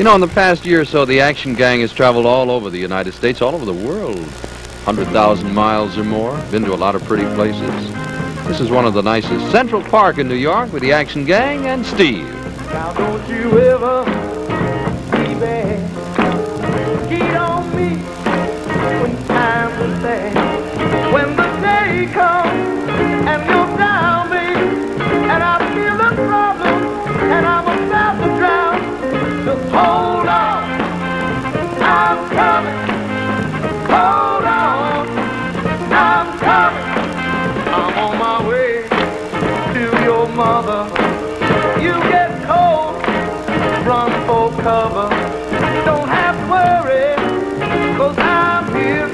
You know, in the past year or so, the Action Gang has traveled all over the United States, all over the world. 100,000 miles or more. Been to a lot of pretty places. This is one of the nicest. Central Park in New York with the Action Gang and Steve. Now don't you ever, I'm on my way to your mother. You get cold from folk cover. Don't have to worry, cause I'm here.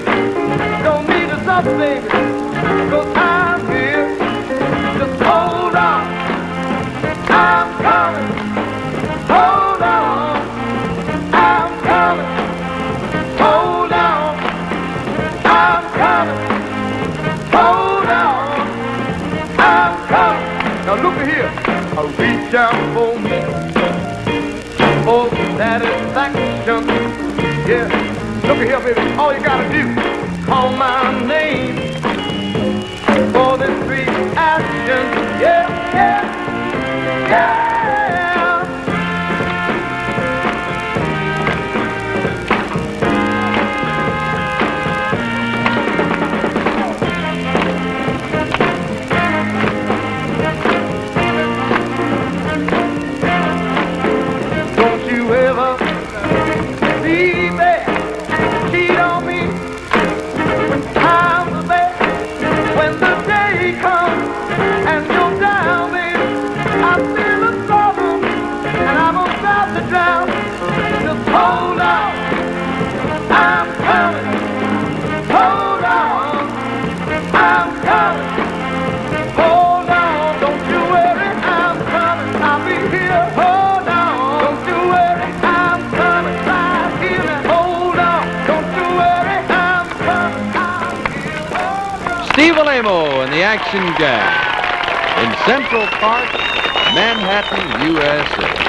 Don't be the substitute. Cause I'm here. Just hold on. Stop coming. Coming. Hold on, I'm coming. Now look here. I reach out for me. For satisfaction. Yeah. Look here, baby. All you gotta do, call my name. For this reaction. Yeah, yeah, yeah. Steve Alaimo and the Action Gang in Central Park, Manhattan, USA.